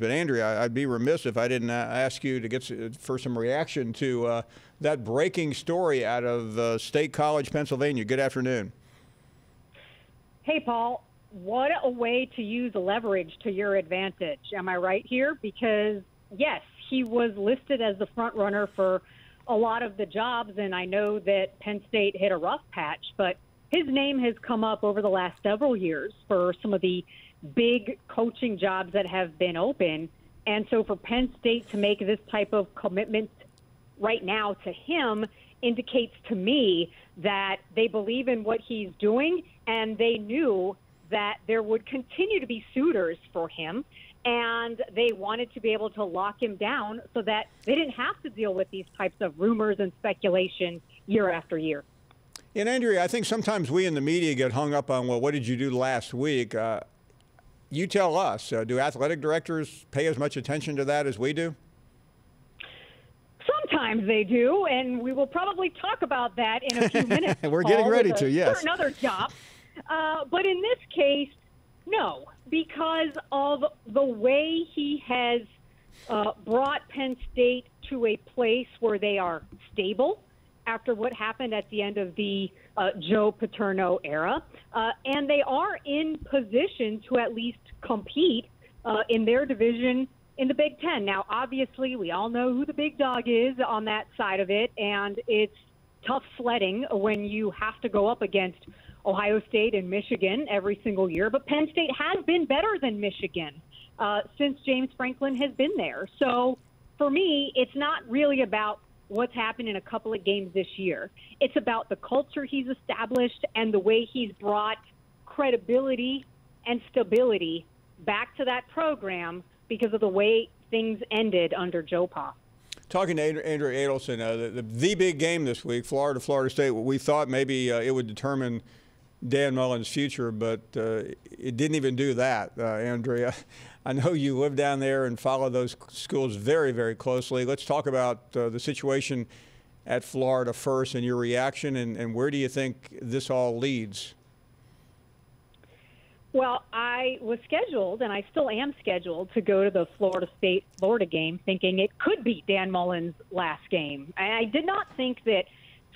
But Andrea, I'd be remiss if I didn't ask you to get for some reaction to uh, that breaking story out of uh, State College, Pennsylvania. Good afternoon. Hey, Paul. What a way to use leverage to your advantage. Am I right here? Because yes, he was listed as the front runner for a lot of the jobs, and I know that Penn State hit a rough patch, but his name has come up over the last several years for some of the big coaching jobs that have been open. And so for Penn State to make this type of commitment right now to him indicates to me that they believe in what he's doing and they knew that there would continue to be suitors for him and they wanted to be able to lock him down so that they didn't have to deal with these types of rumors and speculation year after year. And Andrea, I think sometimes we in the media get hung up on, well, what did you do last week? Uh, you tell us, uh, do athletic directors pay as much attention to that as we do? Sometimes they do, and we will probably talk about that in a few minutes. We're getting ready to, yes. Certain other job. Uh, but in this case, no, because of the way he has uh, brought Penn State to a place where they are stable after what happened at the end of the uh, Joe Paterno era. Uh, and they are in position to at least compete uh, in their division in the Big Ten. Now, obviously, we all know who the big dog is on that side of it, and it's tough sledding when you have to go up against Ohio State and Michigan every single year. But Penn State has been better than Michigan uh, since James Franklin has been there. So for me, it's not really about what's happened in a couple of games this year. It's about the culture he's established and the way he's brought credibility and stability back to that program because of the way things ended under Joe Pa. Talking to Andrea Adelson, uh, the, the, the, big game this week, Florida, Florida State, we thought maybe uh, it would determine Dan Mullen's future, but uh, it didn't even do that, uh, Andrea. I know you live down there and follow those schools very, very closely. Let's talk about uh, the situation at Florida first and your reaction, and, and where do you think this all leads? Well, I was scheduled, and I still am scheduled to go to the Florida State Florida game, thinking it could be Dan Mullen's last game. I did not think that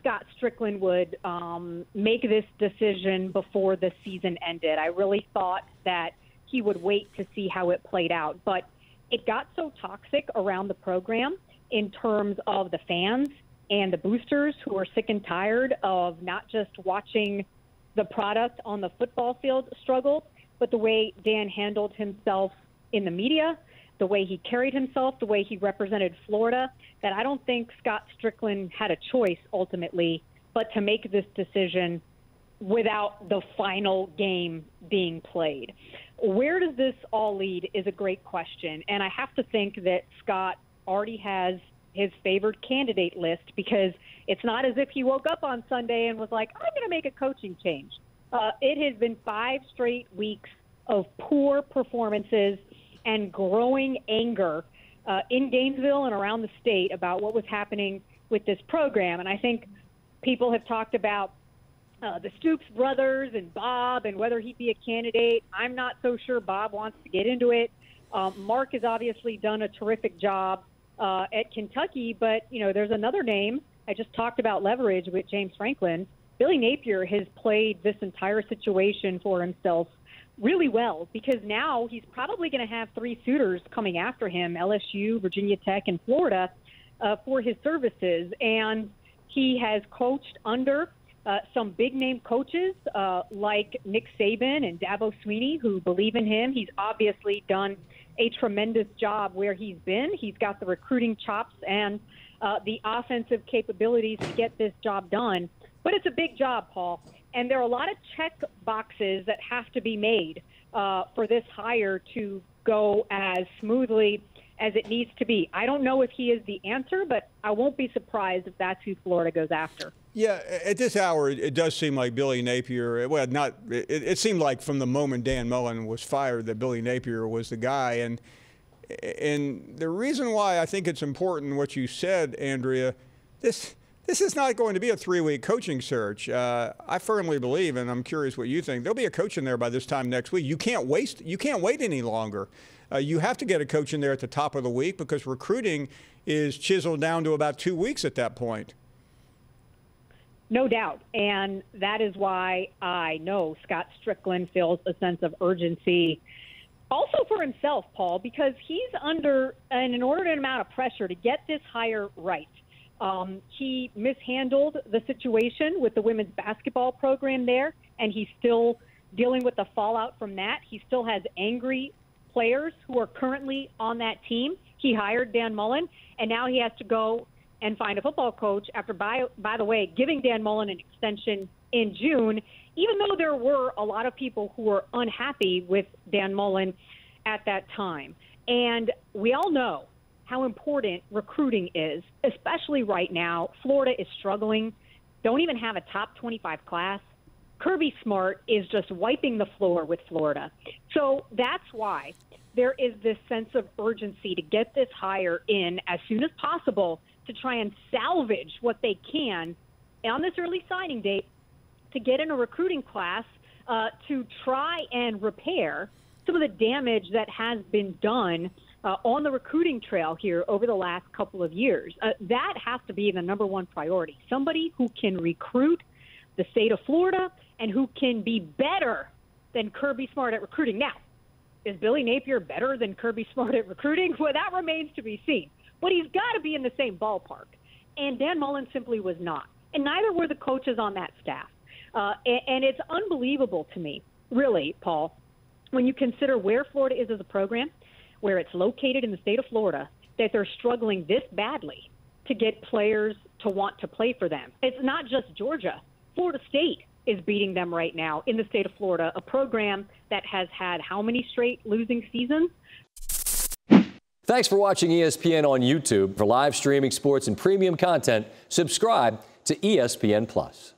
Scott Stricklin would um, make this decision before the season ended. I really thought that he would wait to see how it played out. But it got so toxic around the program in terms of the fans and the boosters who are sick and tired of not just watching the product on the football field struggle, but the way Dan handled himself in the media, the way he carried himself, the way he represented Florida, that I don't think Scott Stricklin had a choice ultimately but to make this decision without the final game being played. Where does this all lead is a great question. And I have to think that Scott already has his favored candidate list because it's not as if he woke up on Sunday and was like, I'm going to make a coaching change. Uh, it has been five straight weeks of poor performances and growing anger uh, in Gainesville and around the state about what was happening with this program. And I think people have talked about uh, the Stoops brothers and Bob and whether he'd be a candidate. I'm not so sure Bob wants to get into it. Um, Mark has obviously done a terrific job uh, at Kentucky, but you know there's another name. I just talked about leverage with James Franklin. Billy Napier has played this entire situation for himself really well because now he's probably going to have three suitors coming after him: LSU, Virginia Tech, and Florida uh, for his services, and he has coached under uh, some big name coaches uh, like Nick Saban and Dabo Swinney who believe in him. He's obviously done a tremendous job where he's been. He's got the recruiting chops and uh, the offensive capabilities to get this job done. But it's a big job, Paul. And there are a lot of check boxes that have to be made uh, for this hire to go as smoothly as it needs to be. I don't know if he is the answer, but I won't be surprised if that's who Florida goes after. Yeah, at this hour, it does seem like Billy Napier. Well, not. It, it seemed like from the moment Dan Mullen was fired that Billy Napier was the guy, and and the reason why I think it's important what you said, Andrea, this this is not going to be a three-week coaching search. Uh, I firmly believe, and I'm curious what you think. There'll be a coach in there by this time next week. You can't waste. You can't wait any longer. Uh, you have to get a coach in there at the top of the week because recruiting is chiseled down to about two weeks at that point. No doubt. And that is why I know Scott Stricklin feels a sense of urgency also for himself, Paul, because he's under an inordinate amount of pressure to get this hire right. Um, he mishandled the situation with the women's basketball program there, and he's still dealing with the fallout from that. He still has angry players who are currently on that team. He hired Dan Mullen, and now he has to go and find a football coach after, by, by the way, giving Dan Mullen an extension in June, even though there were a lot of people who were unhappy with Dan Mullen at that time. And we all know how important recruiting is, especially right now. Florida is struggling, don't even have a top 25 class. Kirby Smart is just wiping the floor with Florida. So that's why there is this sense of urgency to get this hire in as soon as possible to try and salvage what they can on this early signing date to get in a recruiting class uh, to try and repair some of the damage that has been done uh, on the recruiting trail here over the last couple of years. Uh, that has to be the number one priority. Somebody who can recruit the state of Florida and who can be better than Kirby Smart at recruiting. Now, is Billy Napier better than Kirby Smart at recruiting? Well, that remains to be seen. But he's got to be in the same ballpark. And Dan Mullen simply was not. And neither were the coaches on that staff. Uh, and, and it's unbelievable to me, really, Paul, when you consider where Florida is as a program, where it's located in the state of Florida, that they're struggling this badly to get players to want to play for them. It's not just Georgia. Florida State is beating them right now in the state of Florida, a program that has had how many straight losing seasons? Thanks for watching ESPN on YouTube. For live streaming sports and premium content, subscribe to ESPN Plus.